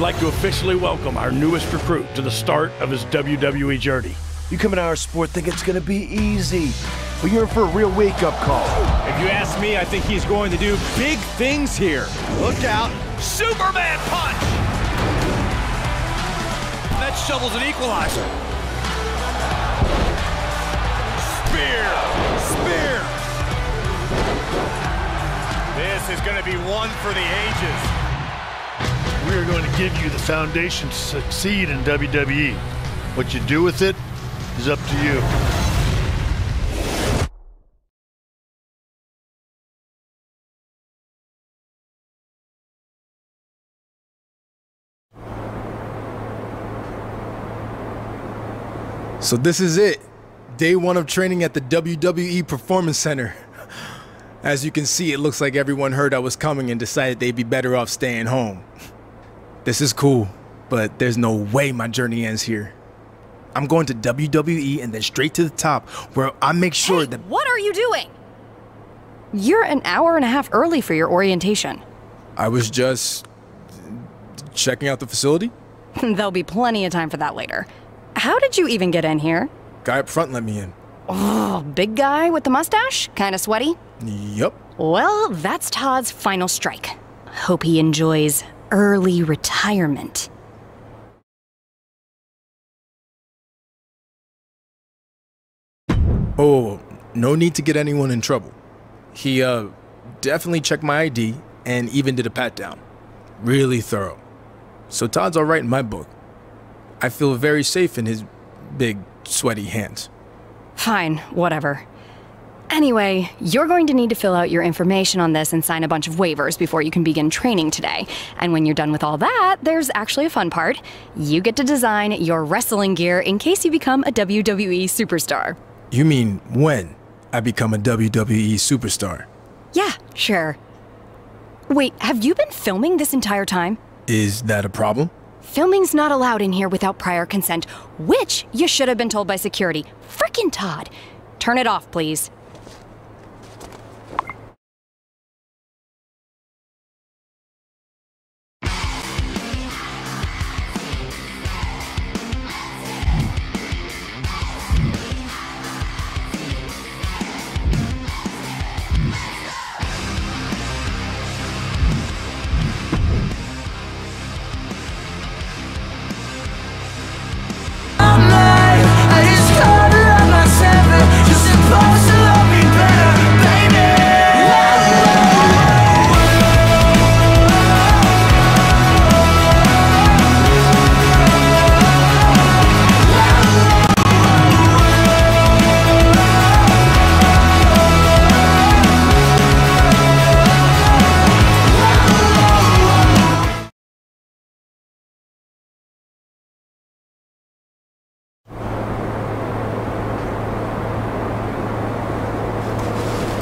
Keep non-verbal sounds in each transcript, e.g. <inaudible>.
I'd like to officially welcome our newest recruit to the start of his WWE journey. You come into our sport think it's gonna be easy, but you're in for a real wake-up call. If you ask me, I think he's going to do big things here. Look out. Superman punch! That shovel's an equalizer. Spear! Spear! This is going to be one for the ages. We are going to give you the foundation to succeed in WWE. What you do with it is up to you. So this is it. Day one of training at the WWE Performance Center. As you can see, it looks like everyone heard I was coming and decided they'd be better off staying home. This is cool, but there's no way my journey ends here. I'm going to WWE and then straight to the top, where I make sure hey, that. What are you doing? You're an hour and a half early for your orientation. I was just. checking out the facility? <laughs> There'll be plenty of time for that later. How did you even get in here? Guy up front let me in. Oh, big guy with the mustache? Kinda sweaty? Yep. Well, that's Todd's final strike. Hope he enjoys early retirement. Oh, no need to get anyone in trouble. He, uh, definitely checked my ID and even did a pat down. Really thorough. So Todd's alright in my book. I feel very safe in his big, sweaty hands. Fine, whatever. Anyway, you're going to need to fill out your information on this and sign a bunch of waivers before you can begin training today. And when you're done with all that, there's actually a fun part. You get to design your wrestling gear in case you become a WWE superstar. You mean when I become a WWE superstar? Yeah, sure. Wait, have you been filming this entire time? Is that a problem? Filming's not allowed in here without prior consent, which you should have been told by security. Frickin' Todd! Turn it off, please.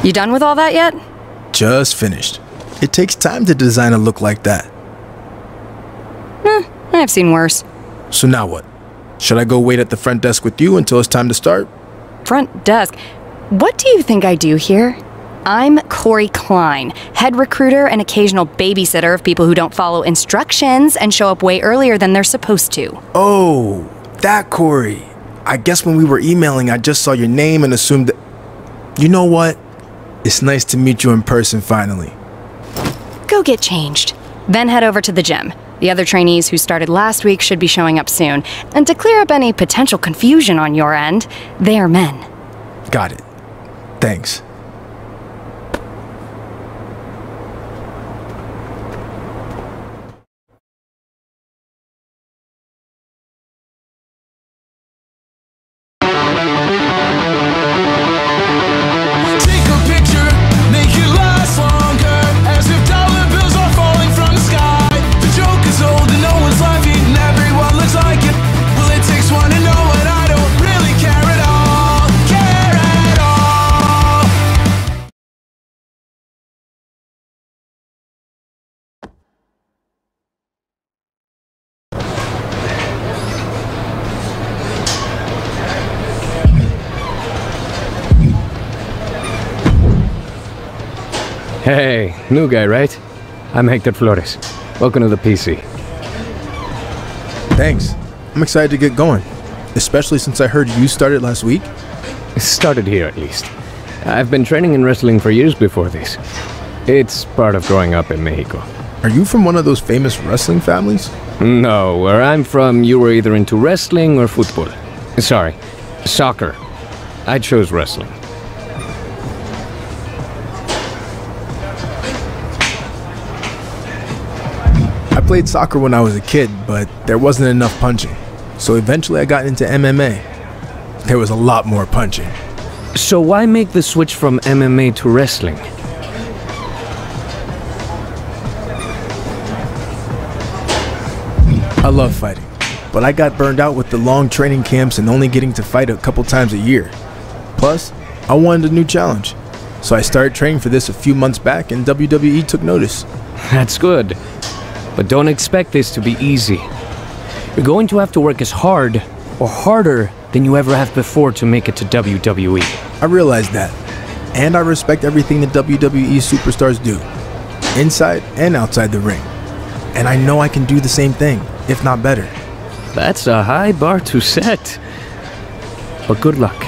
You done with all that yet? Just finished. It takes time to design a look like that. Eh, I've seen worse. So now what? Should I go wait at the front desk with you until it's time to start? Front desk. What do you think I do here? I'm Corey Klein, head recruiter and occasional babysitter of people who don't follow instructions and show up way earlier than they're supposed to. Oh, that Corey. I guess when we were emailing, I just saw your name and assumed that. You know what? It's nice to meet you in person finally. Go get changed. Then head over to the gym. The other trainees who started last week should be showing up soon. And to clear up any potential confusion on your end, they are men. Got it. Thanks. Hey, new guy, right? I'm Hector Flores. Welcome to the PC. Thanks. I'm excited to get going, especially since I heard you started last week. Started here at least. I've been training in wrestling for years before this. It's part of growing up in Mexico. Are you from one of those famous wrestling families? No, where I'm from, you were either into wrestling or football. Sorry, soccer. I chose wrestling. Played soccer when I was a kid, but there wasn't enough punching. So eventually I got into MMA. There was a lot more punching. So why make the switch from MMA to wrestling? I love fighting, but I got burned out with the long training camps and only getting to fight a couple times a year. Plus, I wanted a new challenge. So I started training for this a few months back and WWE took notice. That's good. But don't expect this to be easy. You're going to have to work as hard or harder than you ever have before to make it to WWE. I realize that. And I respect everything the WWE superstars do, inside and outside the ring. And I know I can do the same thing, if not better. That's a high bar to set. But good luck.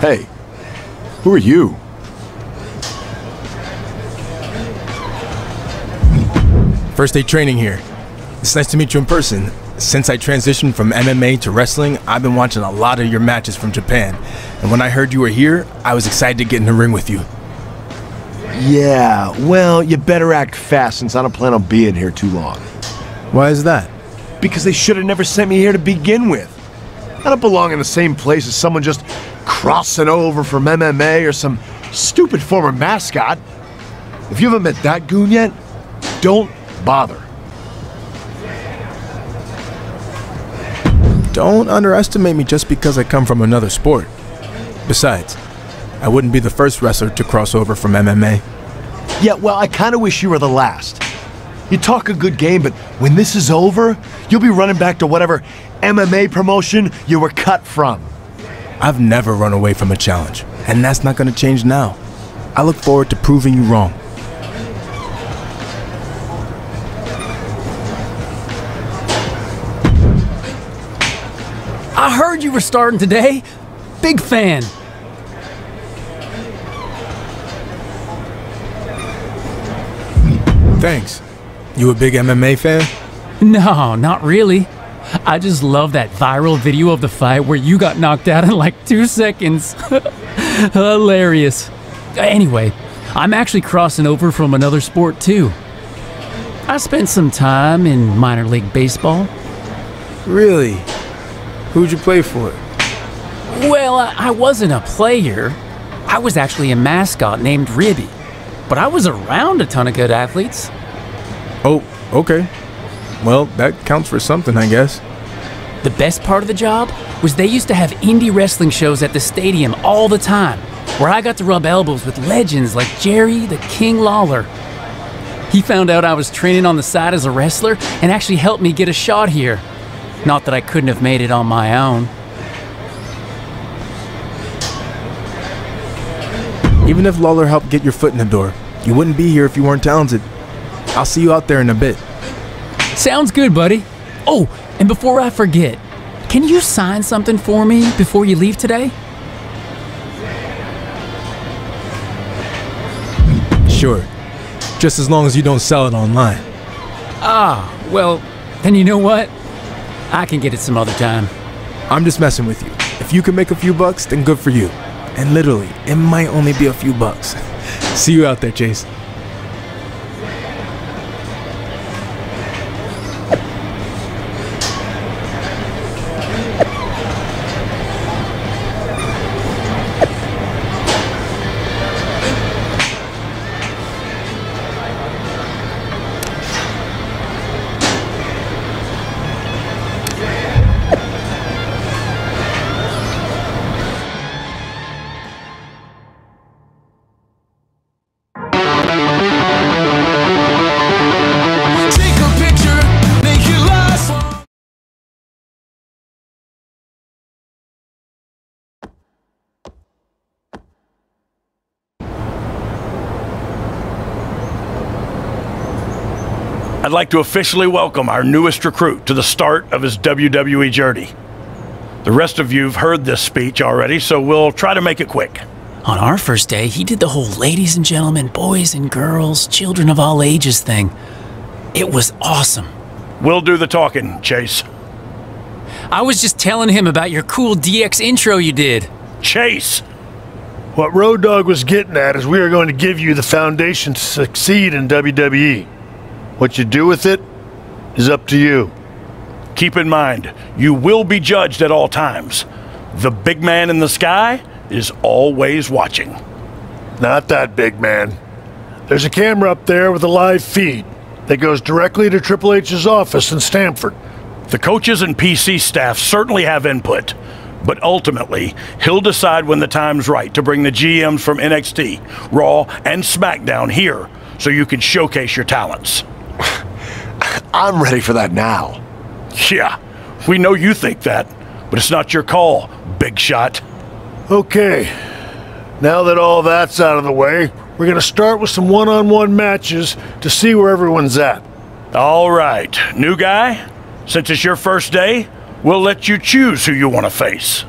Hey, who are you? First day training here. It's nice to meet you in person. Since I transitioned from MMA to wrestling, I've been watching a lot of your matches from Japan. And when I heard you were here, I was excited to get in the ring with you. Yeah, well, you better act fast since I don't plan on being here too long. Why is that? Because they should have never sent me here to begin with. I don't belong in the same place as someone just crossing over from MMA or some stupid former mascot. If you haven't met that goon yet, don't bother. Don't underestimate me just because I come from another sport. Besides, I wouldn't be the first wrestler to cross over from MMA. Yeah, well, I kind of wish you were the last. You talk a good game, but when this is over, you'll be running back to whatever MMA promotion you were cut from. I've never run away from a challenge, and that's not gonna change now. I look forward to proving you wrong. I heard you were starting today. Big fan. Thanks. You a big MMA fan? No, not really. I just love that viral video of the fight where you got knocked out in like two seconds. <laughs> Hilarious. Anyway, I'm actually crossing over from another sport too. I spent some time in minor league baseball. Really? Who'd you play for? Well, I I wasn't a player. I was actually a mascot named Ribby. But I was around a ton of good athletes. Oh, okay. Well, that counts for something, I guess. The best part of the job was they used to have indie wrestling shows at the stadium all the time, where I got to rub elbows with legends like Jerry the King Lawler. He found out I was training on the side as a wrestler and actually helped me get a shot here. Not that I couldn't have made it on my own. Even if Lawler helped get your foot in the door, you wouldn't be here if you weren't talented. I'll see you out there in a bit. Sounds good, buddy. Oh, and before I forget, can you sign something for me before you leave today? Sure. Just as long as you don't sell it online. Ah, well, then you know what? I can get it some other time. I'm just messing with you. If you can make a few bucks, then good for you. And literally, it might only be a few bucks. <laughs> See you out there, Chase. I'd like to officially welcome our newest recruit to the start of his WWE journey. The rest of you've heard this speech already, so we'll try to make it quick. On our first day, he did the whole ladies and gentlemen, boys and girls, children of all ages thing. It was awesome. We'll do the talking, Chase. I was just telling him about your cool DX intro you did. Chase! What Road Dogg was getting at is we are going to give you the foundation to succeed in WWE. What you do with it is up to you. Keep in mind, you will be judged at all times. The big man in the sky is always watching. Not that big man. There's a camera up there with a live feed that goes directly to Triple H's office in Stamford. The coaches and PC staff certainly have input, but ultimately, he'll decide when the time's right to bring the GMs from NXT, Raw, and SmackDown here so you can showcase your talents. I'm ready for that now. Yeah, we know you think that, but it's not your call, big shot. Okay, now that all that's out of the way, we're going to start with some one on one matches to see where everyone's at. All right, new guy, since it's your first day, we'll let you choose who you want to face.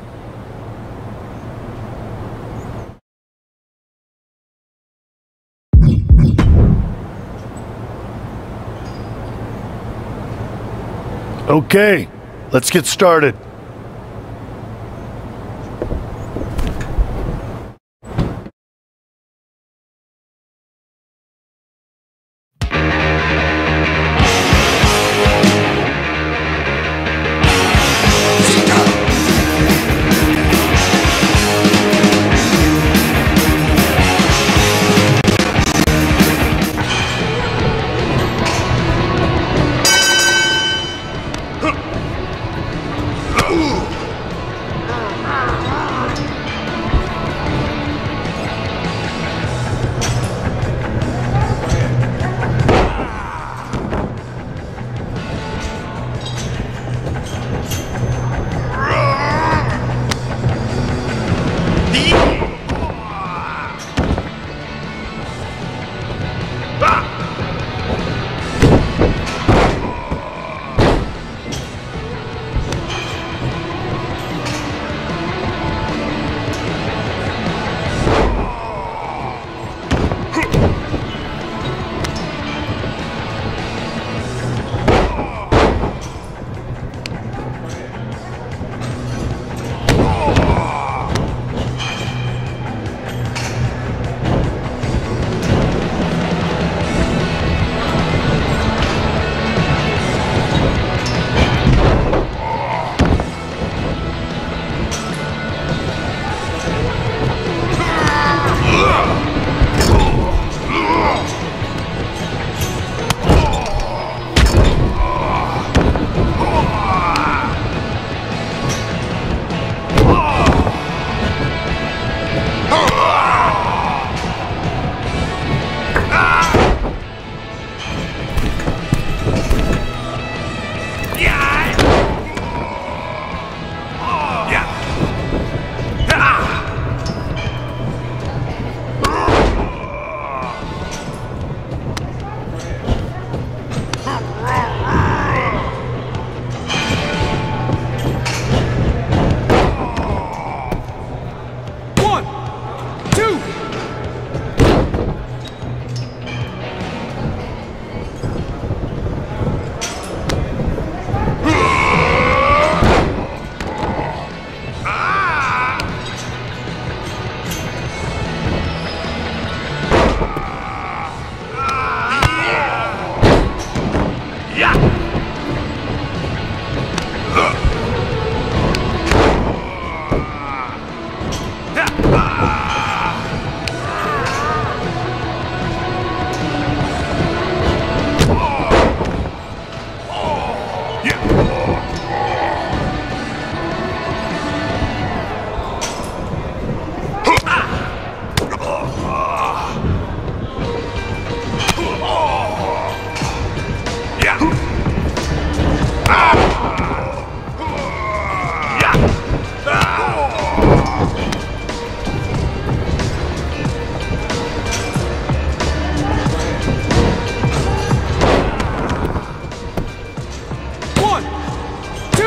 Okay, let's get started.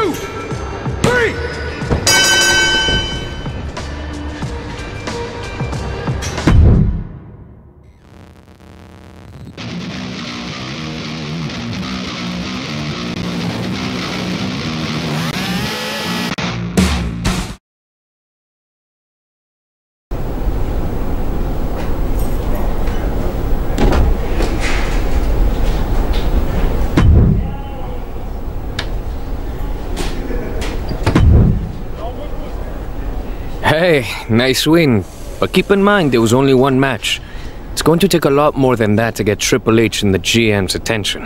two, three. Hey, nice win. But keep in mind there was only one match. It's going to take a lot more than that to get Triple H and the GM's attention.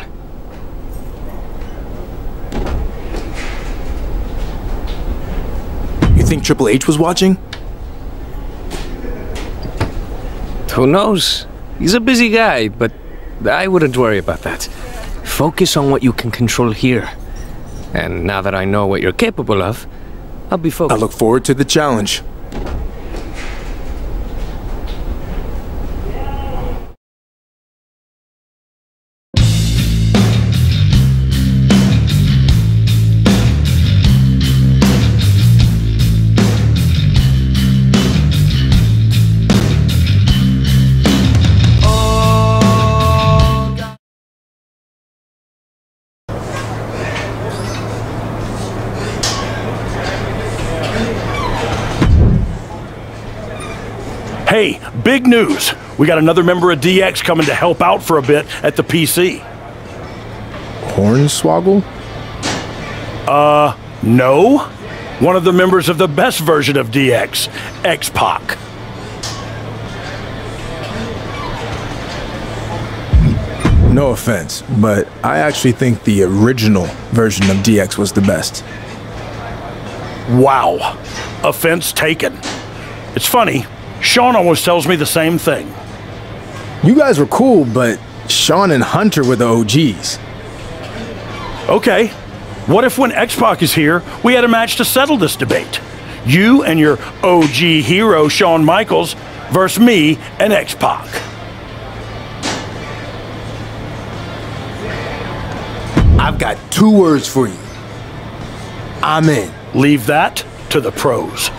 You think Triple H was watching? Who knows? He's a busy guy, but I wouldn't worry about that. Focus on what you can control here. And now that I know what you're capable of, I'll be focused. I look forward to the challenge. Big news. We got another member of DX coming to help out for a bit at the PC. Hornswoggle? Uh, no? One of the members of the best version of DX, X Pac. No offense, but I actually think the original version of DX was the best. Wow. Offense taken. It's funny, Shawn always tells me the same thing. You guys were cool, but Shawn and Hunter were the OGs. Okay, what if when X Pac is here, we had a match to settle this debate? You and your OG hero, Shawn Michaels, versus me and X Pac. I've got two words for you. I'm in. Leave that to the pros.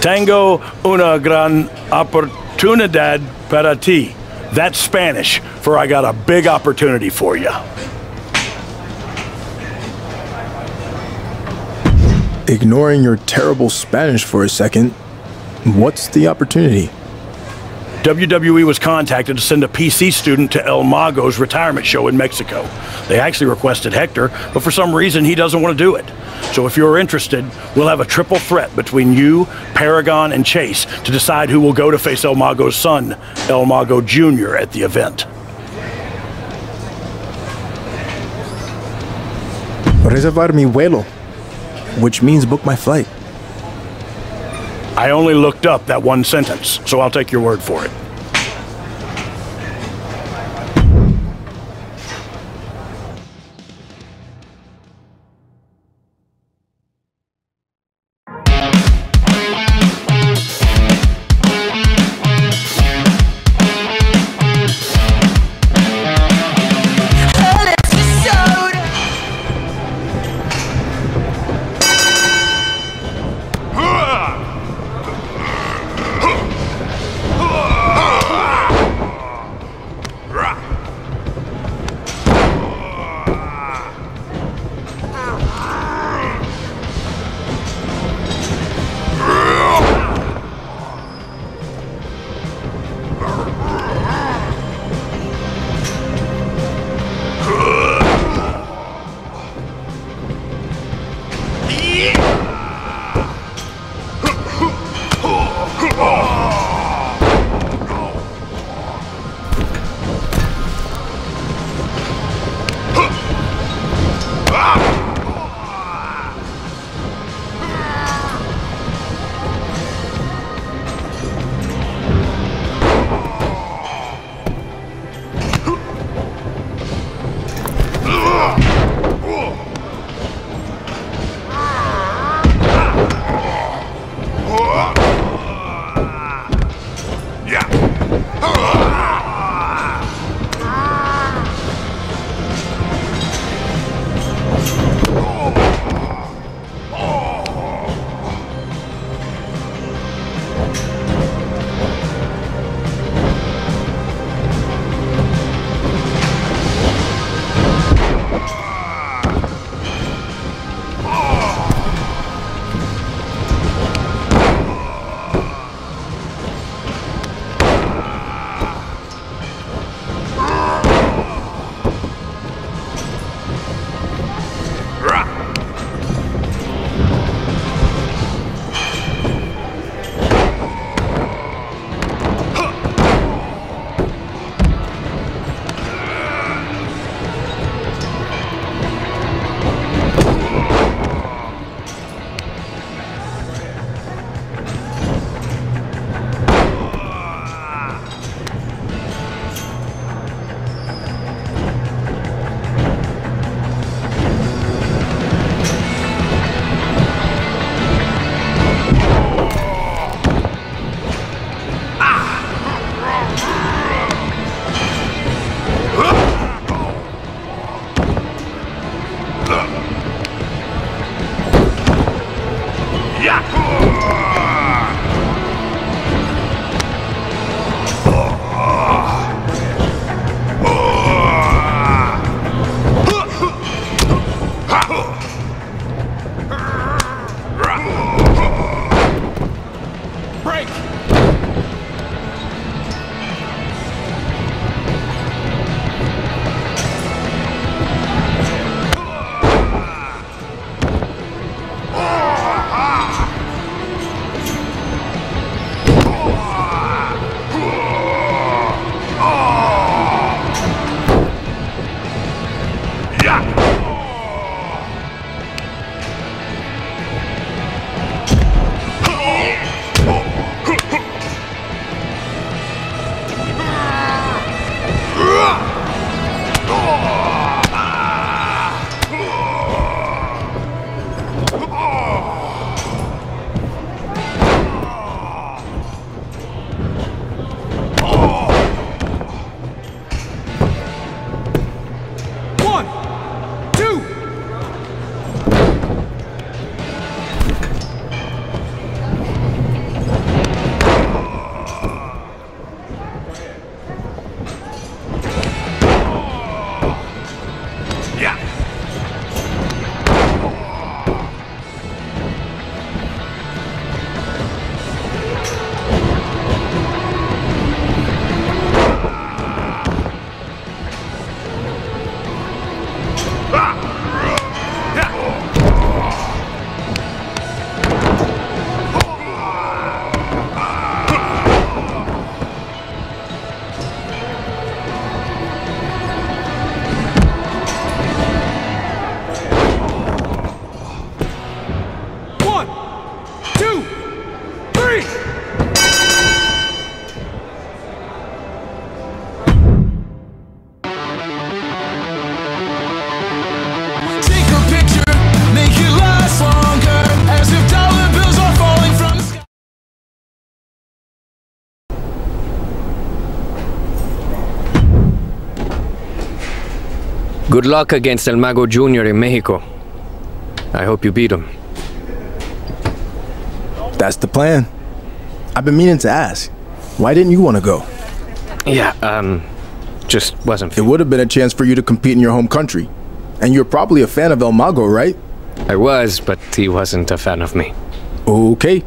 Tengo una gran oportunidad para ti. That's Spanish for I got a big opportunity for you. Ignoring your terrible Spanish for a second, what's the opportunity? WWE was contacted to send a PC student to El Mago's retirement show in Mexico. They actually requested Hector, but for some reason he doesn't want to do it. So if you're interested, we'll have a triple threat between you, Paragon, and Chase to decide who will go to face El Mago's son, El Mago Jr., at the event. Reservar mi vuelo, which means book my flight. I only looked up that one sentence, so I'll take your word for it. Good luck against El Mago Jr. in Mexico. I hope you beat him. That's the plan. I've been meaning to ask. Why didn't you want to go? Yeah, um, just wasn't. It would have been a chance for you to compete in your home country. And you're probably a fan of El Mago, right? I was, but he wasn't a fan of me. Okay.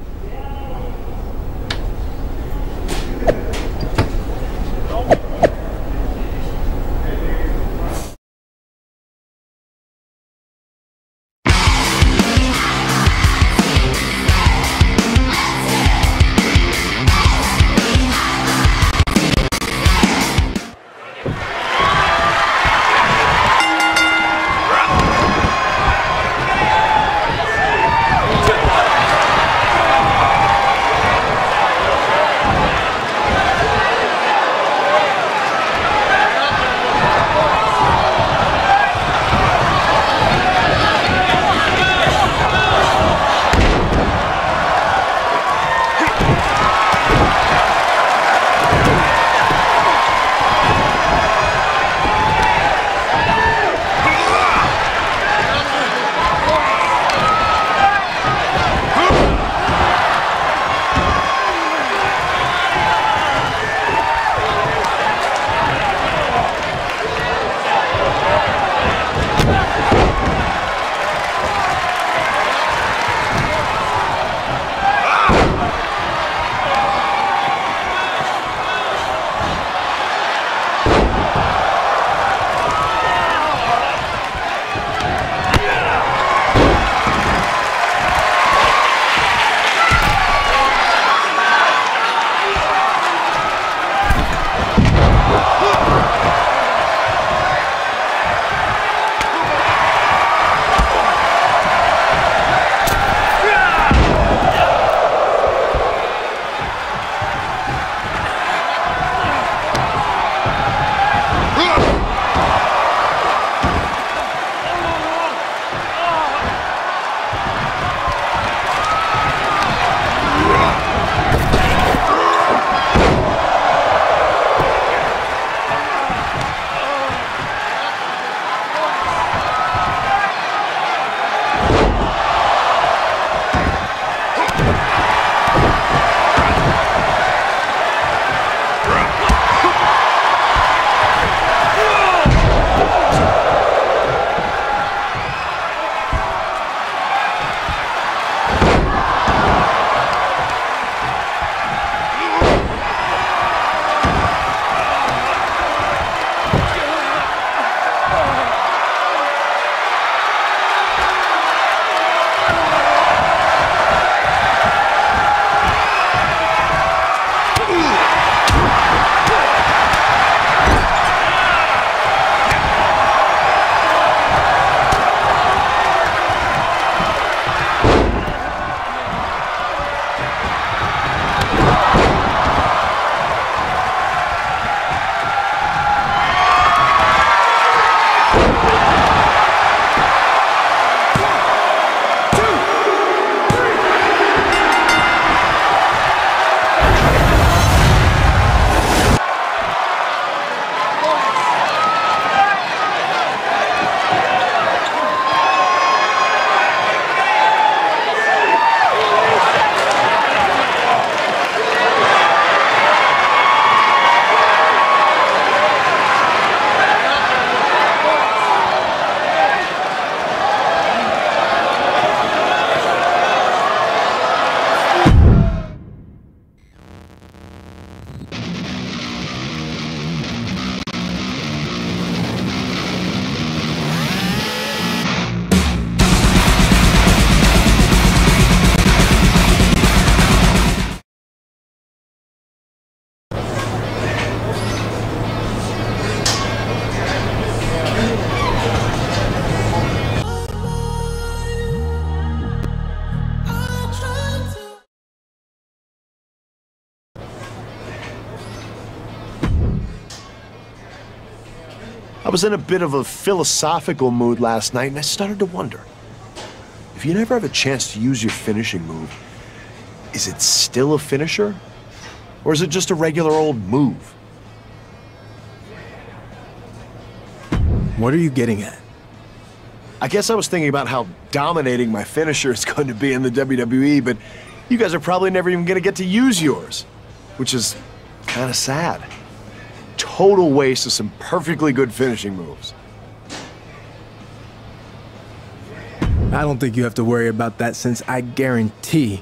Was in a bit of a philosophical mood last night, and I started to wonder if you never have a chance to use your finishing move, is it still a finisher? Or is it just a regular old move? What are you getting at? I guess I was thinking about how dominating my finisher is going to be in the WWE, but you guys are probably never even going to get to use yours, which is kind of sad. Total waste of some perfectly good finishing moves. I don't think you have to worry about that since I guarantee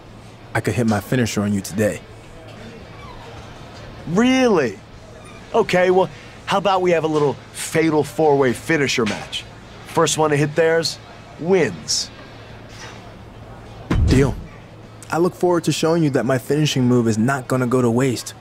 I could hit my finisher on you today. Really? Okay, well, how about we have a little fatal four-way finisher match? First one to hit theirs wins. Deal. I look forward to showing you that my finishing move is not gonna go to waste.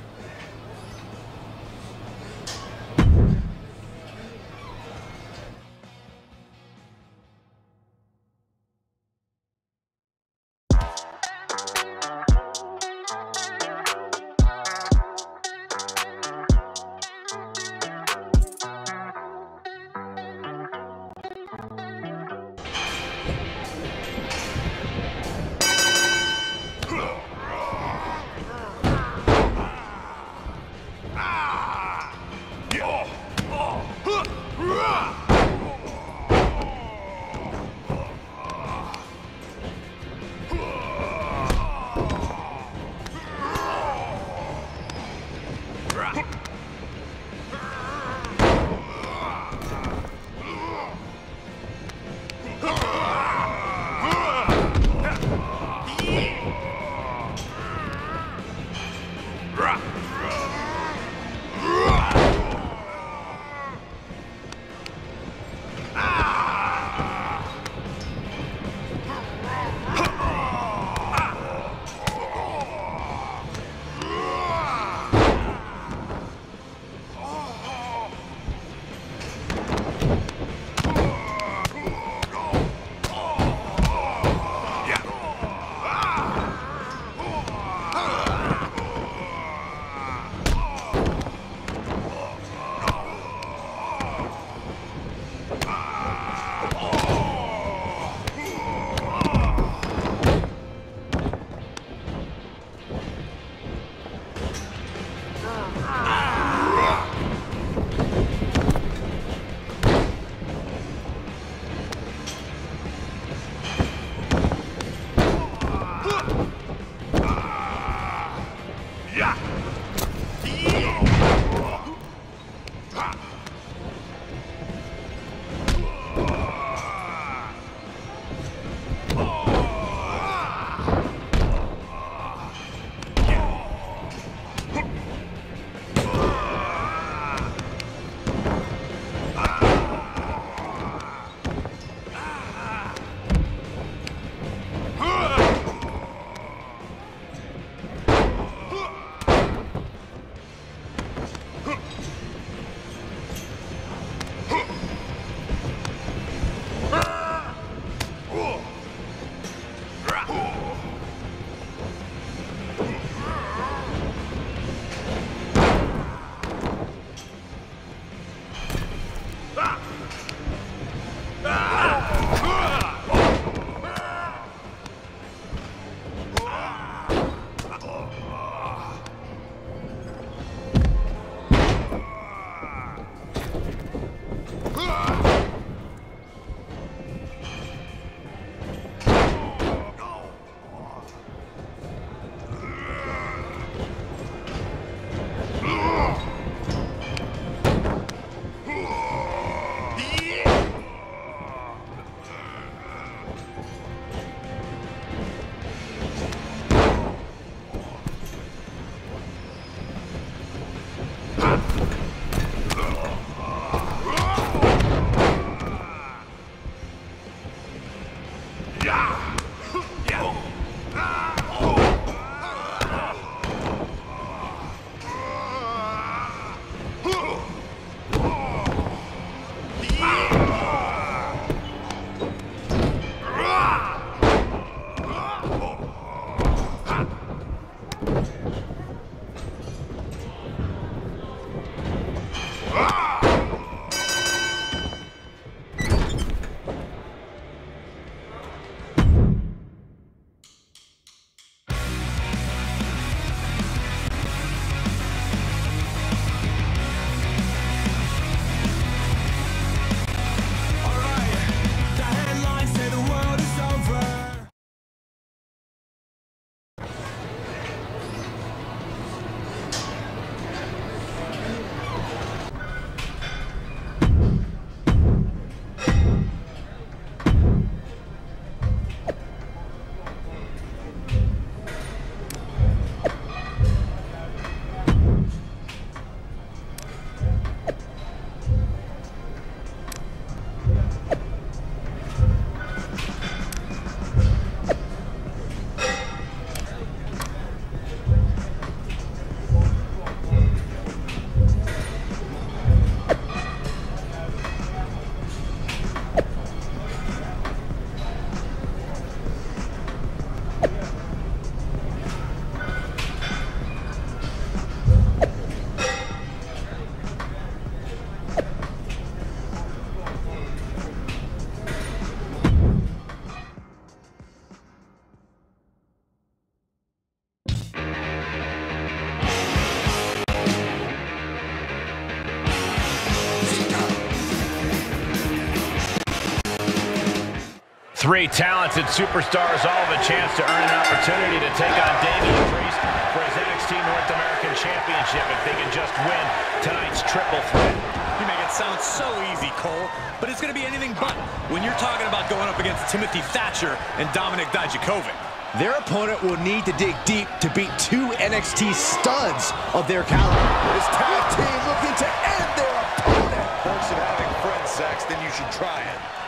Three talented superstars all have a chance to earn an opportunity to take on Damian Priest for his NXT North American Championship if they can just win tonight's triple threat. You make it sound so easy, Cole, but it's going to be anything but when you're talking about going up against Timothy Thatcher and Dominik Dijakovic. Their opponent will need to dig deep to beat two NXT studs of their caliber. This tag team looking to end their opponent. Perks of having friends, Saxton, you should try it.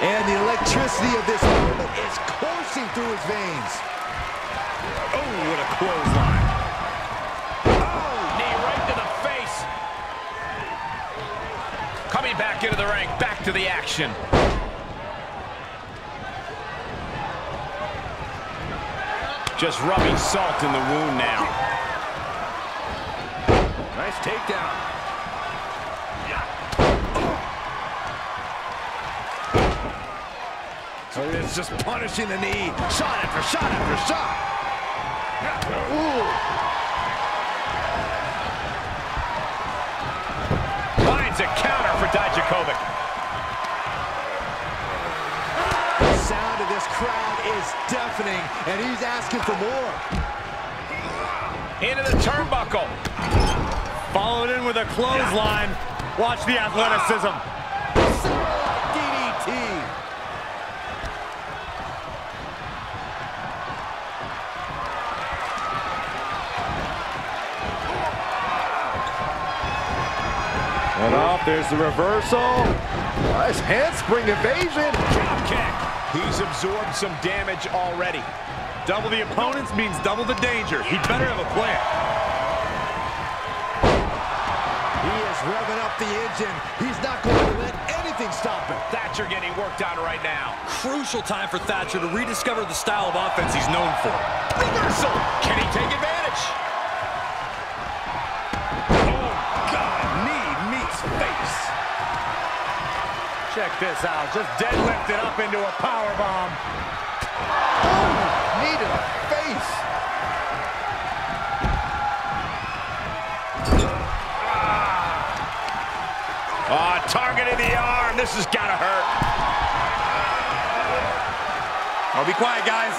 And the electricity of this moment is coursing through his veins. Oh, what a clothesline. Oh, knee right to the face. Coming back into the ring, back to the action. Just rubbing salt in the wound now. Nice takedown. So just punishing the knee. Shot after shot after shot. Ooh. Finds a counter for Dijakovic. The sound of this crowd is deafening, and he's asking for more. Into the turnbuckle. Followed in with a clothesline. Watch the athleticism. There's the reversal. Nice handspring evasion. Drop kick. He's absorbed some damage already. Double the opponents means double the danger. He better have a plan. He is revving up the engine. He's not going to let anything stop him. Thatcher getting worked on right now. Crucial time for Thatcher to rediscover the style of offense he's known for. Reversal. Can he take advantage? Check this out. Just deadlifted up into a power bomb. Knee to the face. Ah. Ah, oh, targeted the arm. This has got to hurt. Oh, be quiet, guys.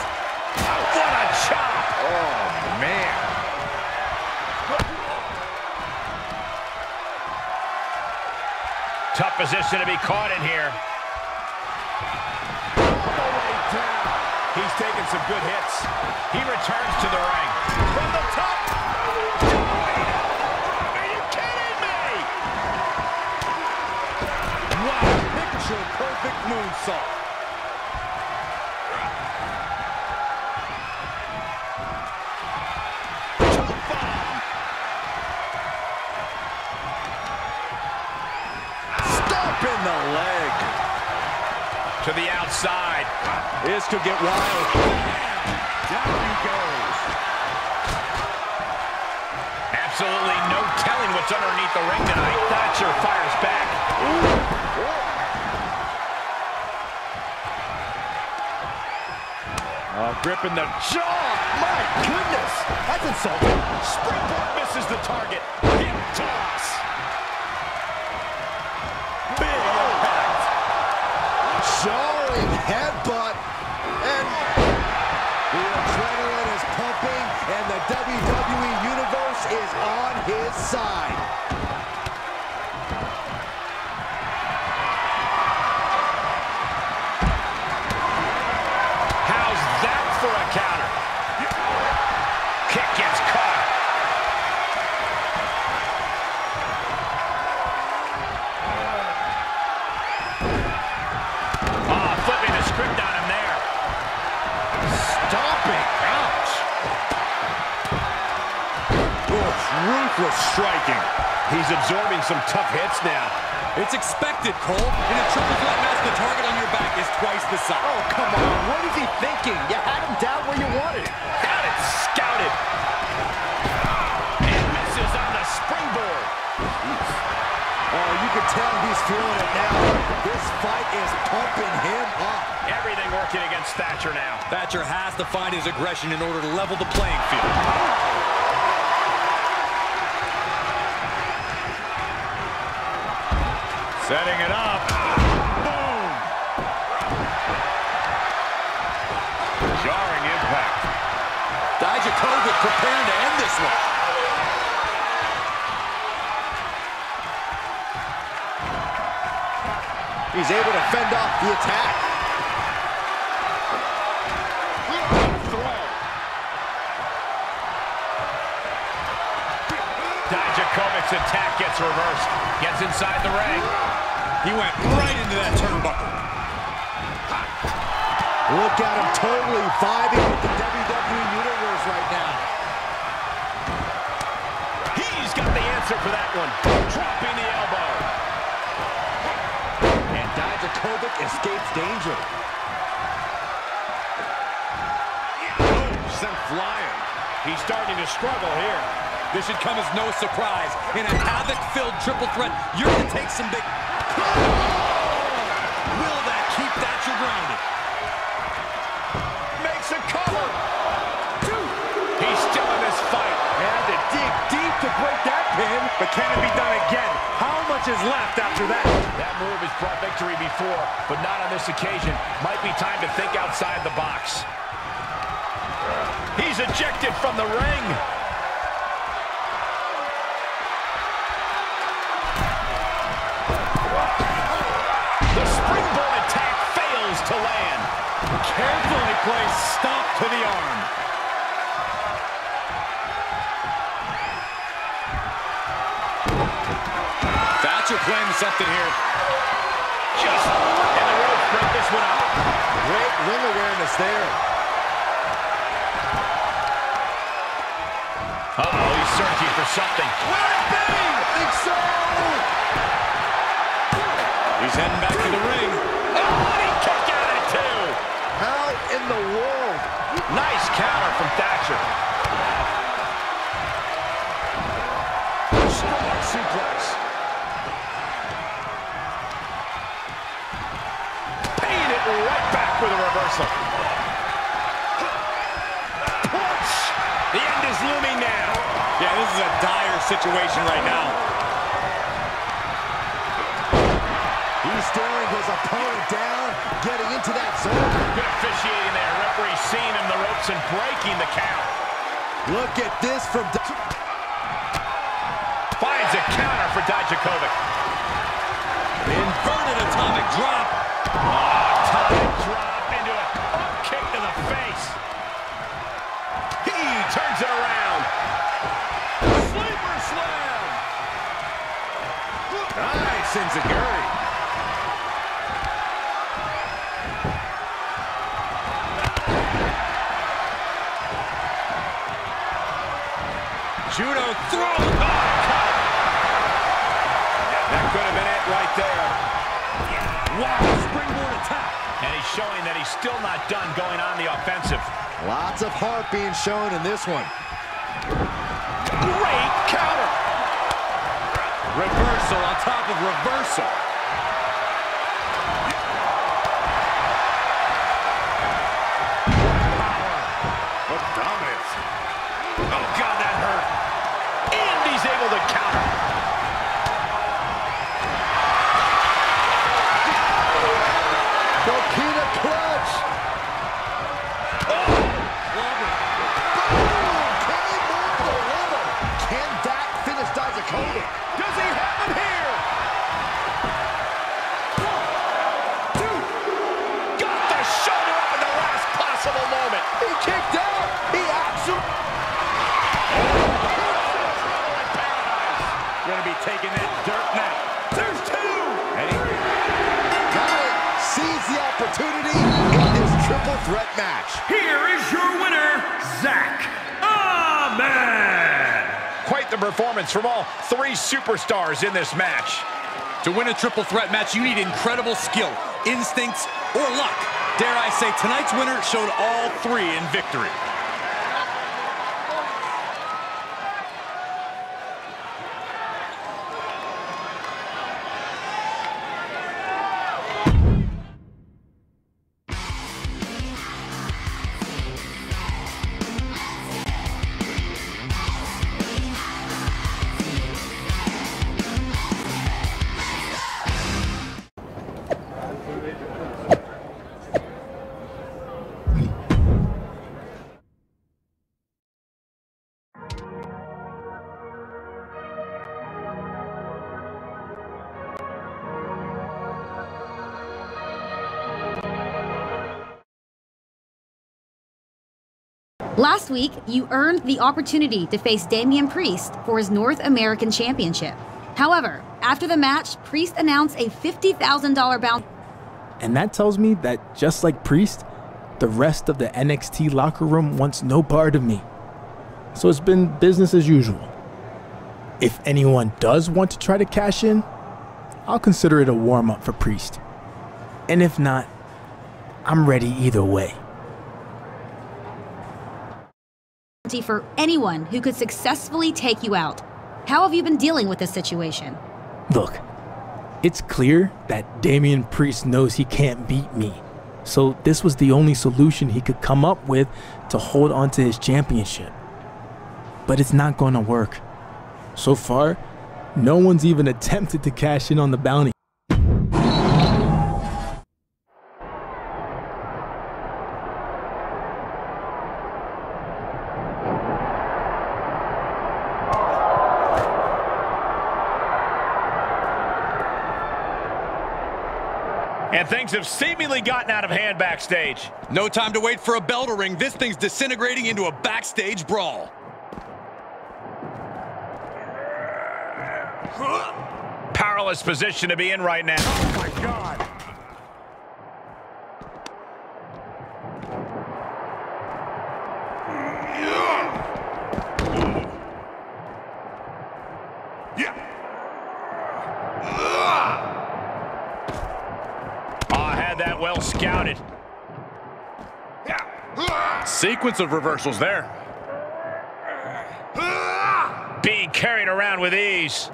What a chop. Oh, man. Tough position to be caught in here. He's taking some good hits. He returns to the ring. From the top. Are you kidding me? Wow, picture perfect moonsault. To the outside. This could get wild. Down he goes. Absolutely no telling what's underneath the ring tonight. Thatcher fires back. Oh, gripping the jaw. My goodness. That's insulting. Springboard misses the target. Hip toss. Headbutt. And the adrenaline is pumping, and the WWE Universe is on his side. Ruthless striking. He's absorbing some tough hits now. It's expected, Cole. In a triple threat match, the target on your back is twice the size. Oh, come on. What is he thinking? You had him down where you wanted him. Got it scouted. And misses on the springboard. Oh, you can tell he's feeling it now. This fight is pumping him up. Everything working against Thatcher now. Thatcher has to find his aggression in order to level the playing field. Setting it up. Boom. Jarring impact. Dijakovic preparing to end this one. He's able to fend off the attack. Attack gets reversed. Gets inside the ring. He went right into that turnbuckle. Look at him totally vibing with the WWE Universe right now. He's got the answer for that one. Dropping the elbow. And Dijakovic escapes danger. Boom, sent flying. He's starting to struggle here. This should come as no surprise. In a havoc-filled triple threat, you're going to take some big... Will that keep Thatcher grounded? Makes a cover. Two. He's still in this fight. And to dig deep to break that pin. But can it be done again? How much is left after that? That move has brought victory before, but not on this occasion. Might be time to think outside the box. He's ejected from the ring. Stop to the arm. Thatcher planning something here. Just and the ropes break this one up. Great ring awareness there. Uh-oh, he's searching for something. Will it be? I think so. He's heading back to the ring. Oh, and he kicked out at two. How in the world? Nice counter from Thatcher. Strong suplex. Paying it right back with a reversal. Punch. The end is looming now. Yeah, this is a dire situation right now. Staring his opponent down, getting into that zone. Good officiating there. Referee seeing him the ropes and breaking the count. Look at this from... Finds a counter for Dijakovic. Inverted atomic drop. Atomic drop into a up kick to the face. He turns it around. Sleeper slam. Nice enziguri. Judo throw. Oh, That could have been it right there. wow, springboard attack. And he's showing that he's still not done going on the offensive. Lots of heart being shown in this one. Great counter. Reversal on top of reversal. Match. Here is your winner, Zach Ahmed. Quite the performance from all three superstars in this match. To win a triple threat match, you need incredible skill, instincts, or luck. Dare I say, tonight's winner showed all three in victory. Last week, you earned the opportunity to face Damian Priest for his North American Championship. However, after the match, Priest announced a $50,000 bounty. And that tells me that just like Priest, the rest of the NXT locker room wants no part of me. So it's been business as usual. If anyone does want to try to cash in, I'll consider it a warm up for Priest. And if not, I'm ready either way. For anyone who could successfully take you out. How have you been dealing with this situation? Look, it's clear that Damian Priest knows he can't beat me. So this was the only solution he could come up with to hold on to his championship. But it's not going to work. So far, no one's even attempted to cash in on the bounty. And things have seemingly gotten out of hand backstage. No time to wait for a bell to ring. This thing's disintegrating into a backstage brawl. Powerless position to be in right now. Oh, my God. Oh, had that well scouted. Of reversals there. Being carried around with ease.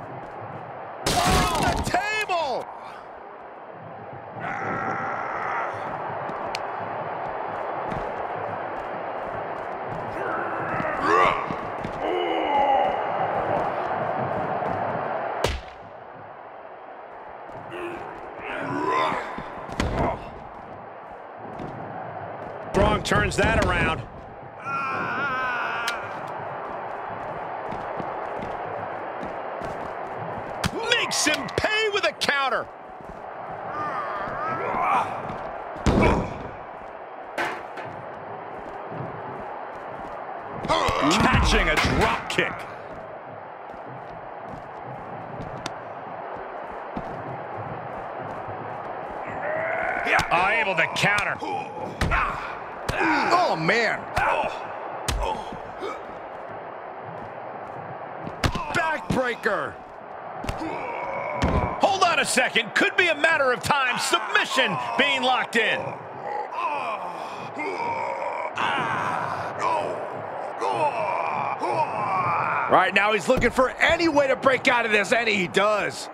He's looking for any way to break out of this, and he does.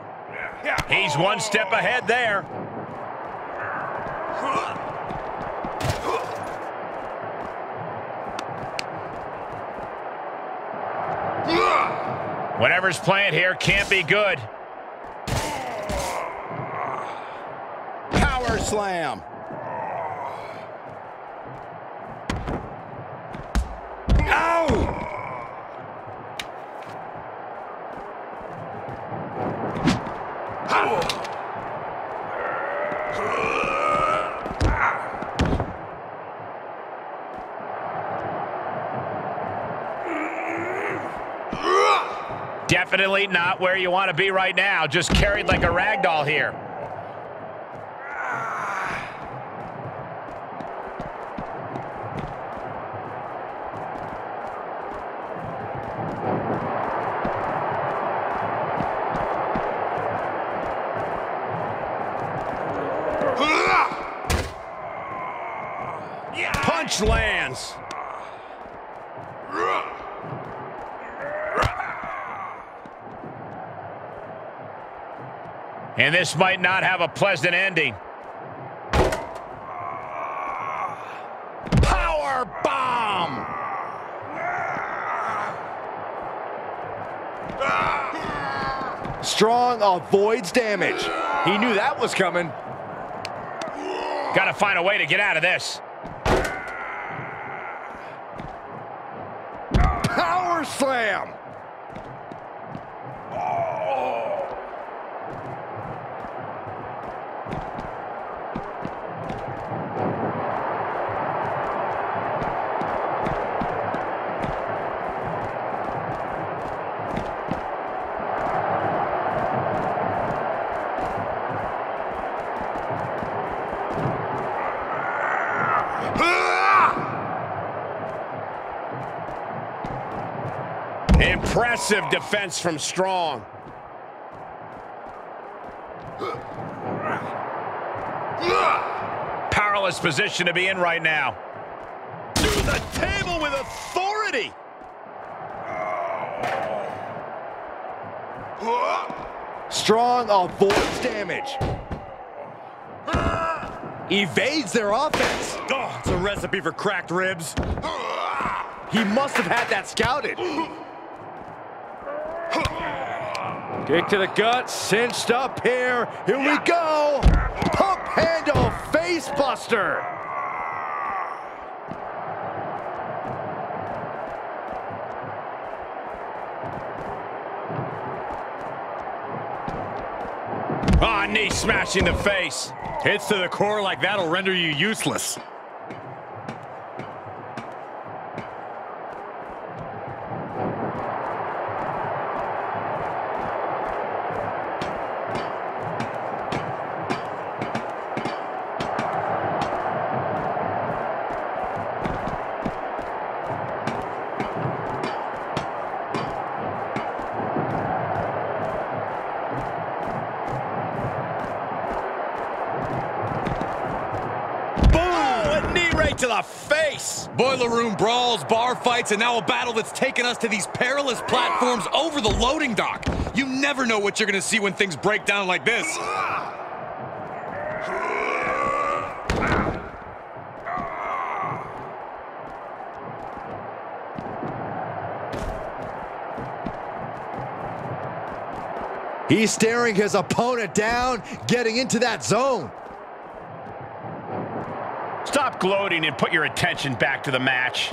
He's one step ahead there. Whatever's playing here can't be good. Power slam. Definitely not where you want to be right now. Just carried like a rag doll here. Punch lands. And this might not have a pleasant ending. Power bomb! Strong avoids damage. He knew that was coming. Got to find a way to get out of this. Power slam! Impressive defense from Strong. Powerless position to be in right now. To the table with authority. Strong avoids damage. Evades their offense. Oh, it's a recipe for cracked ribs. He must have had that scouted. Kick to the gut, cinched up here. Here we go. Pump handle face buster. Ah, knee smashing the face. Hits to the core like that'll render you useless. To the face. Boiler room brawls, bar fights, and now a battle that's taken us to these perilous platforms over the loading dock. You never know what you're gonna see when things break down like this. He's staring his opponent down, getting into that zone. Stop gloating and put your attention back to the match.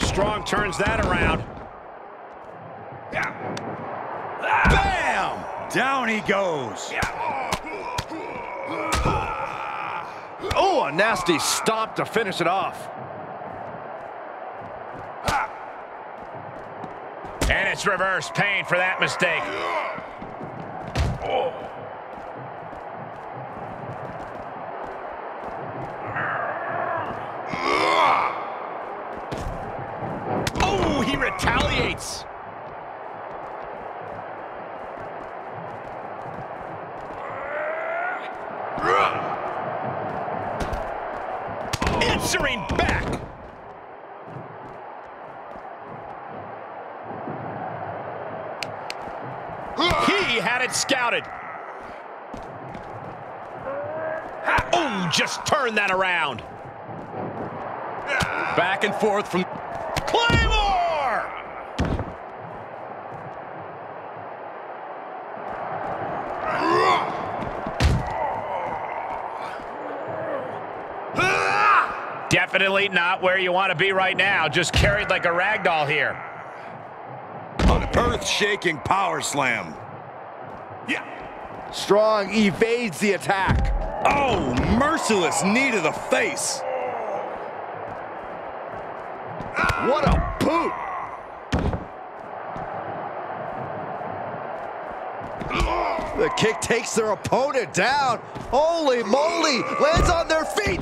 Strong turns that around. Bam! Down he goes. Oh, a nasty stop to finish it off. And it's reverse pain for that mistake. Oh, he retaliates. Answering back. He had it scouted. Oh, just turn that around. Back and forth from Claymore! Definitely not where you want to be right now. Just carried like a rag doll here. An earth-shaking power slam. Yeah. Strong evades the attack. Oh, merciless knee to the face. What a boot! The kick takes their opponent down. Holy moly! Lands on their feet.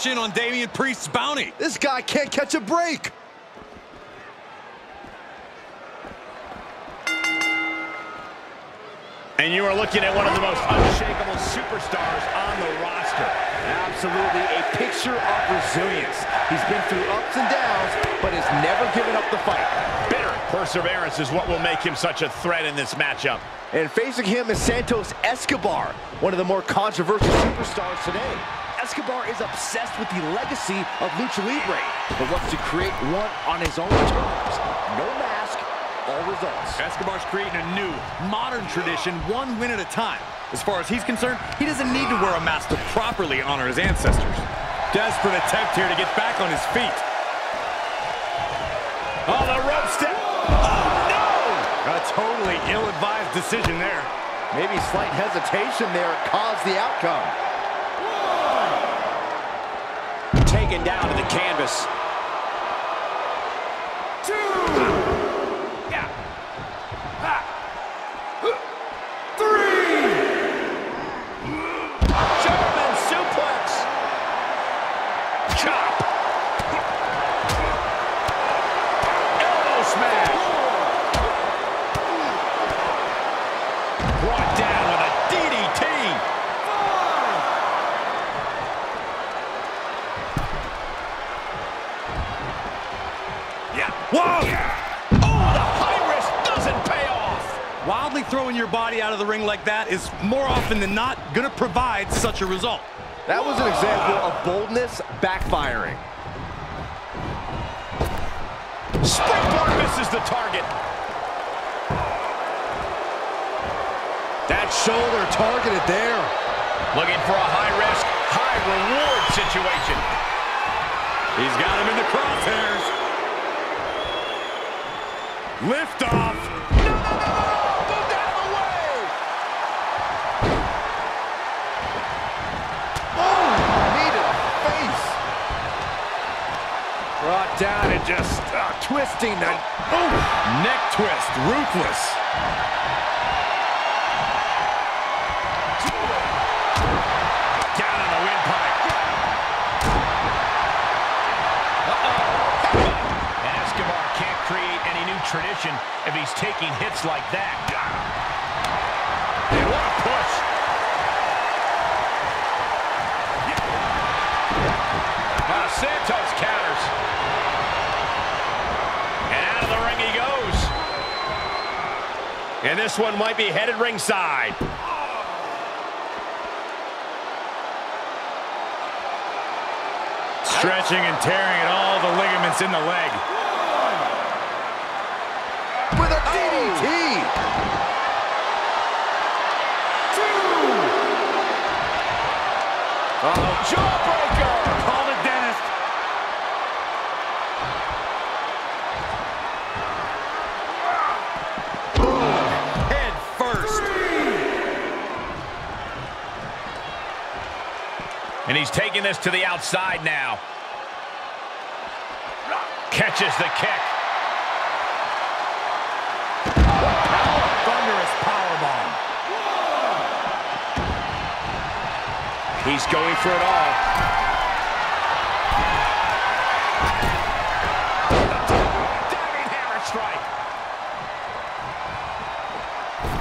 cash in on Damian Priest's bounty. This guy can't catch a break. And you are looking at one of the most unshakable superstars on the roster. Absolutely a picture of resilience. He's been through ups and downs, but has never given up the fight. Bitter perseverance is what will make him such a threat in this matchup. And facing him is Santos Escobar, one of the more controversial superstars today. Escobar is obsessed with the legacy of Lucha Libre, but wants to create one on his own terms. No mask, all results. Escobar's creating a new, modern tradition, one win at a time. As far as he's concerned, he doesn't need to wear a mask to properly honor his ancestors. Desperate attempt here to get back on his feet. Oh, the rope step. Oh, no! A totally ill-advised decision there. Maybe slight hesitation there caused the outcome. Taken down to the canvas. Body out of the ring like that is more often than not going to provide such a result. That was an example of boldness backfiring. Springboard misses the target. That shoulder targeted there. Looking for a high risk, high reward situation. He's got him in the crosshairs. Lift off. Moved out of the way. Oh, knee to the face. Brought down and just uh, twisting the... Oh, neck twist, ruthless. Down in the windpipe. Escobar can't create any new tradition if he's taking hits like that. And what a push. Santos counters. And out of the ring he goes. And this one might be headed ringside. Stretching and tearing at all the ligaments in the leg. With a DDT. Uh-oh, jawbreaker! Call And he's taking this to the outside now. Catches the kick. Thunderous powerbomb. He's going for it all. Diving hammer strike.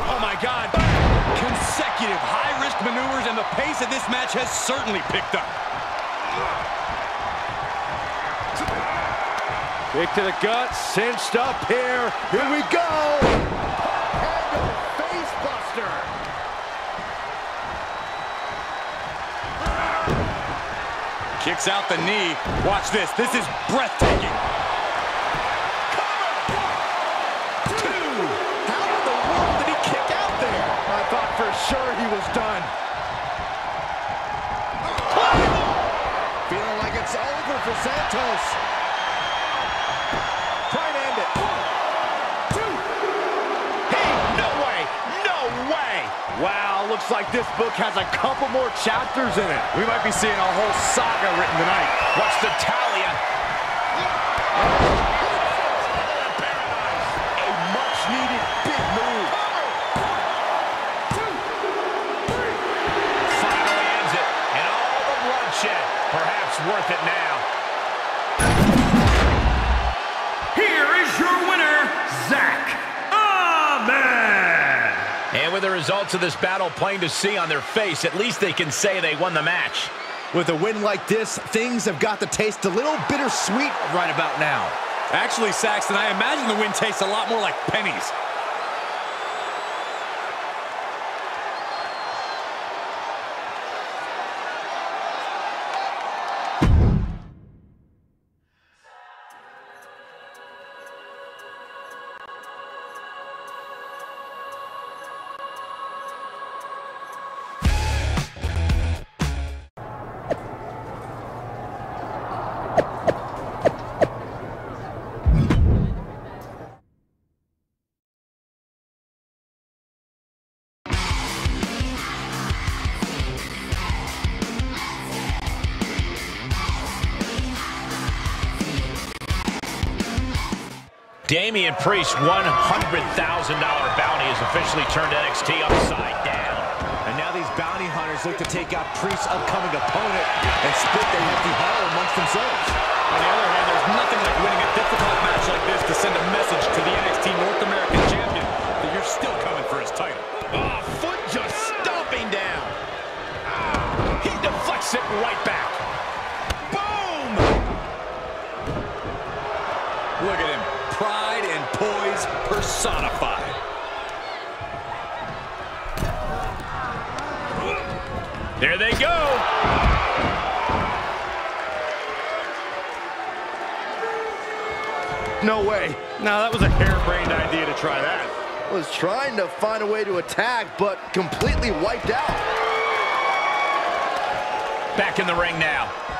Oh my God. Consecutive high-risk maneuvers and the pace of this match has certainly picked up. Kick to the gut, cinched up here. Here we go. Handle face buster. Kicks out the knee. Watch this. This is breathtaking. Sure he was done. Feeling like it's over for Santos. Try and end it. Two, Hey, no way! No way! Wow, looks like this book has a couple more chapters in it. We might be seeing a whole saga written tonight. Watch the tally? Results of this battle plain to see on their face. At least they can say they won the match. With a win like this, things have got to taste a little bittersweet right about now. Actually, Saxton, I imagine the win tastes a lot more like pennies. Damian Priest $100,000 bounty has officially turned NXT upside down. And now these bounty hunters look to take out Priest's upcoming opponent and split their empty hell amongst themselves. On the other hand, there's nothing like winning a difficult match like this to send a message to the NXT North American Champion that you're still coming for his title. Oh, foot just stomping down. He deflects it right back. Boom! Look at him. Pride and poise personified. There they go. No way. Now, that was a harebrained idea to try that. Was trying to find a way to attack, but completely wiped out. Back in the ring now.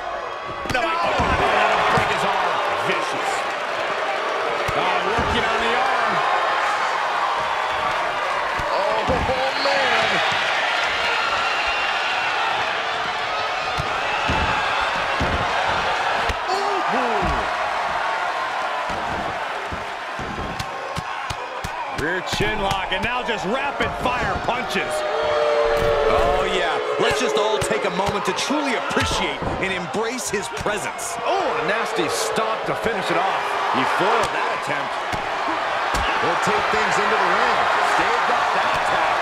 Chin lock, and now just rapid fire punches. Oh, yeah. Let's just all take a moment to truly appreciate and embrace his presence. Oh, a nasty stomp to finish it off. He foiled that attempt. We'll take things into the ring. Staved off that attack.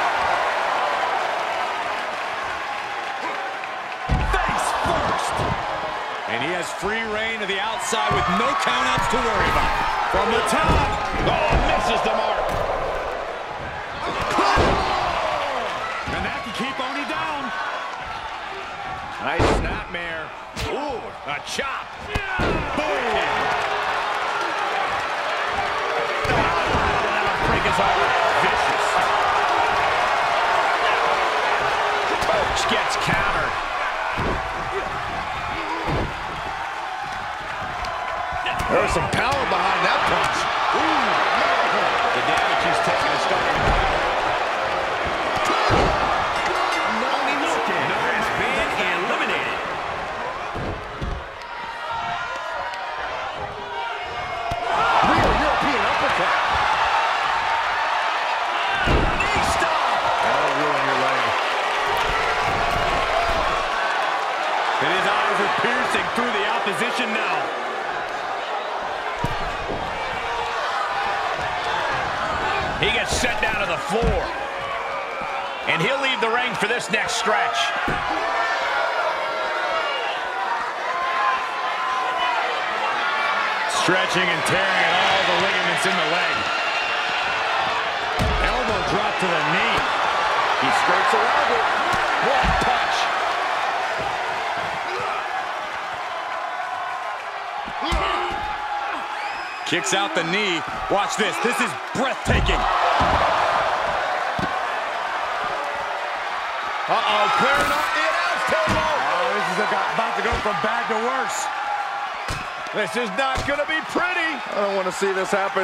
Face first. And he has free reign to the outside with no countouts to worry about. From the top. Oh, misses the mark. And that can keep Oni down. Nice snapmare. Ooh, a chop. Boom. Vicious. Coach gets countered. There's some power behind that punch. The damage he's taken is starting Kicks out the knee. Watch this. This is breathtaking. Uh-oh, clearing up the announce table. Oh, this is about to go from bad to worse. This is not going to be pretty. I don't want to see this happen.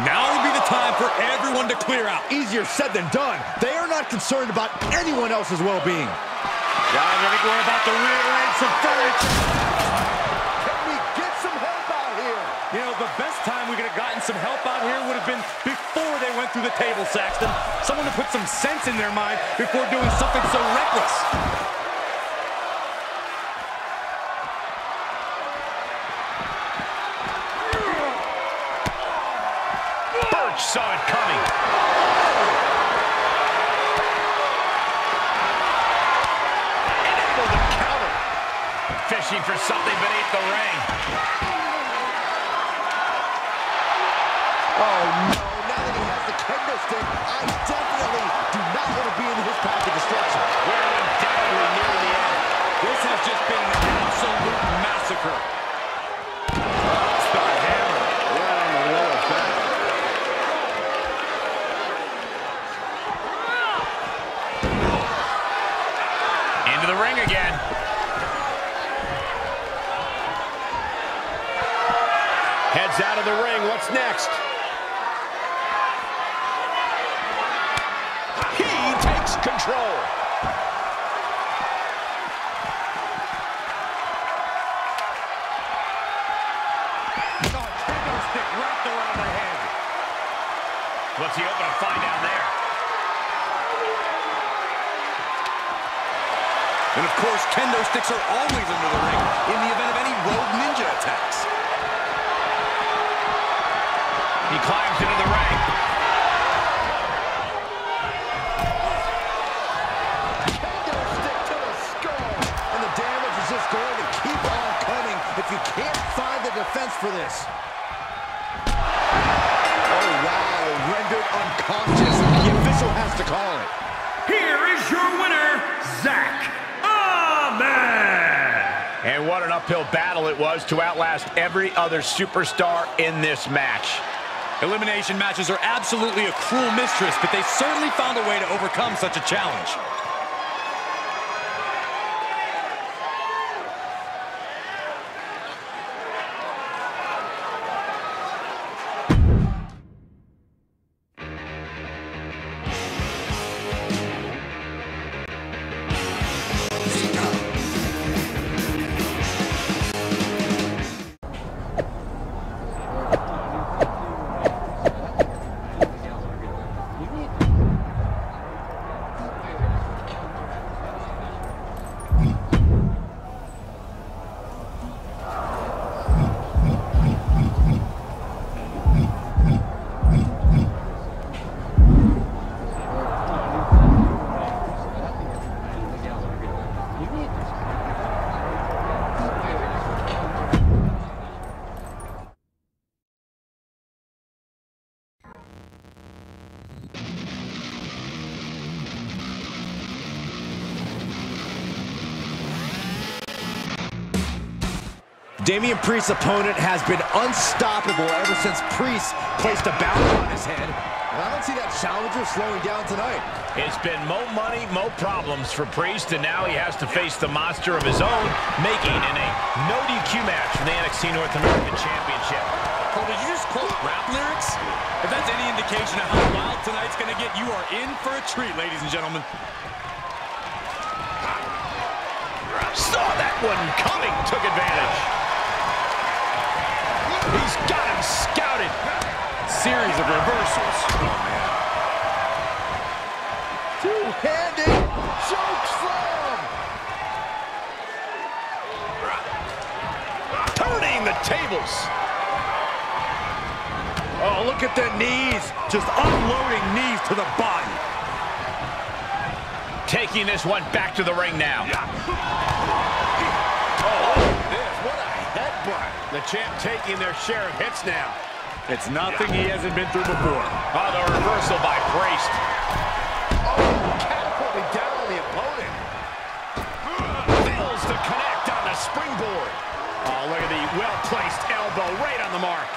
Now would be the time for everyone to clear out. Easier said than done. They are not concerned about anyone else's well-being. Guys, I think we're about to rearrange some furniture. Can we get some help out here? You know, the best time we could have gotten some help out here would have been before they went through the table, Saxton. Someone to put some sense in their mind before doing something so reckless. For something beneath the ring. Oh, no. Now that he has the kendo stick, I definitely do not want to be in his path of destruction. We're undoubtedly near the end. This has just been an absolute massacre. Uphill battle it was to outlast every other superstar in this match. Elimination matches are absolutely a cruel mistress, but they certainly found a way to overcome such a challenge. Damian Priest's opponent has been unstoppable ever since Priest placed a bounty on his head. And I don't see that challenger slowing down tonight. It's been mo money, mo problems for Priest, and now he has to face the monster of his own, making in a no DQ match for the NXT North American Championship. Oh, did you just quote rap lyrics? If that's any indication of how wild tonight's gonna get, you are in for a treat, ladies and gentlemen. Saw that one coming, took advantage. He's got him scouted. Series of reversals. Oh, man. Two-handed choke slam. Turning the tables. Oh, look at the knees. Just unloading knees to the body. Taking this one back to the ring now. Oh, this, what a headbutt. The champ taking their share of hits now. It's nothing he hasn't been through before. Oh, the reversal by Priest. Oh, catapulting down on the opponent. Fails to connect on the springboard. Oh, look at the well-placed elbow right on the mark.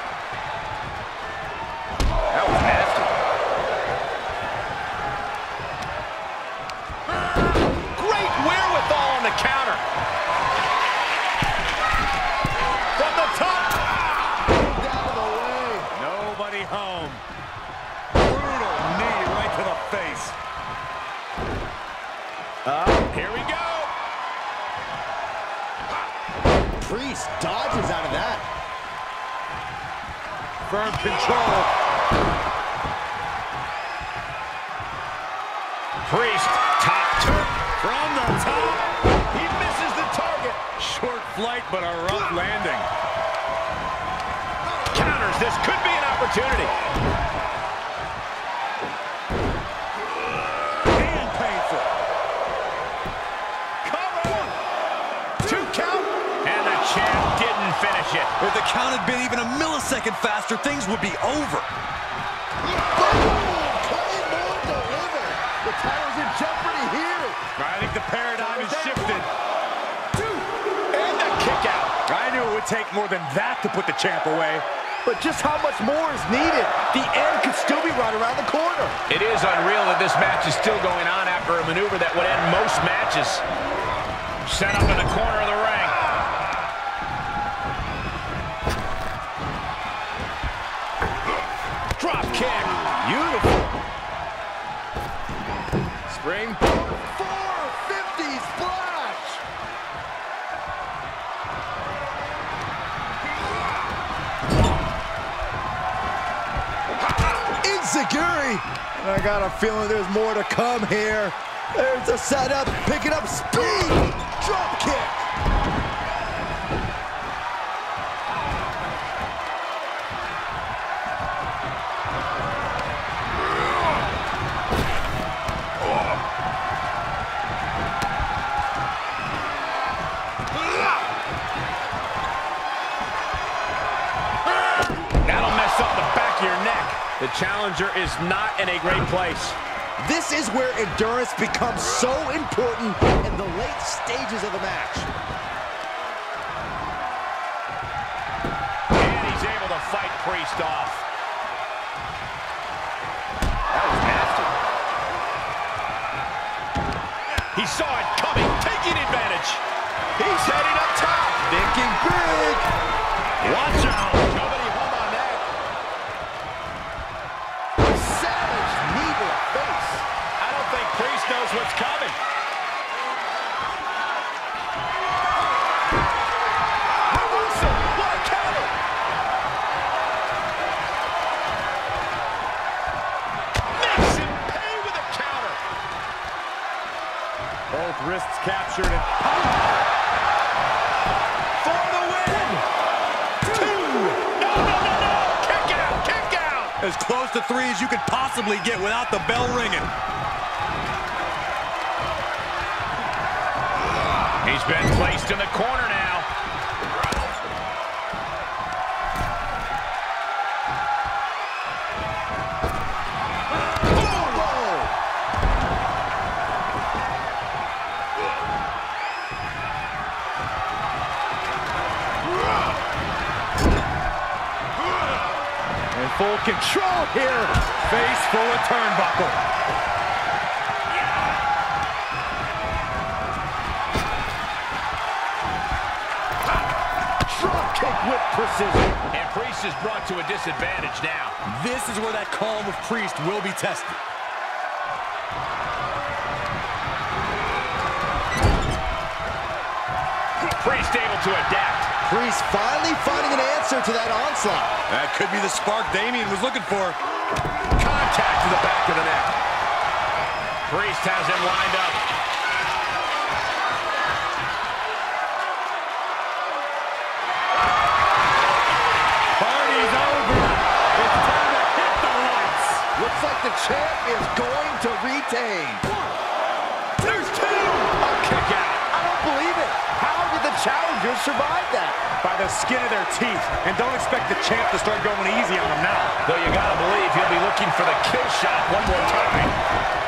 But just how much more is needed? The end could still be right around the corner. It is unreal that this match is still going on after a maneuver that would end most matches. Set up in the corner of the ring. I got a feeling there's more to come here. There's a setup, picking up speed. Drop kick. The challenger is not in a great place. This is where endurance becomes so important in the late stages of the match. And he's able to fight Priest off. That was nasty. He saw it coming, taking advantage. He's heading up top. Thinking big. Watch wrists captured and For the win. Two. No, no, no, no. Kick out. Kick out. as close to three as you could possibly get without the bell ringing. He's been placed in the corner now. Full control here. Face full of turnbuckle. Drop kick with precision. And Priest is brought to a disadvantage now. This is where that calm of Priest will be tested. Priest able to adapt. Priest finally finding an answer to that onslaught. That could be the spark Damian was looking for. Contact to the back of the neck. Priest has him lined up. Party's over. It's time to hit the lights. Looks like the champ is going to retain. There's two. A kick out. I don't believe it. How did the challengers survive that? By the skin of their teeth. And don't expect the champ to start going easy on him now. Though you gotta believe he'll be looking for the kill shot one more time.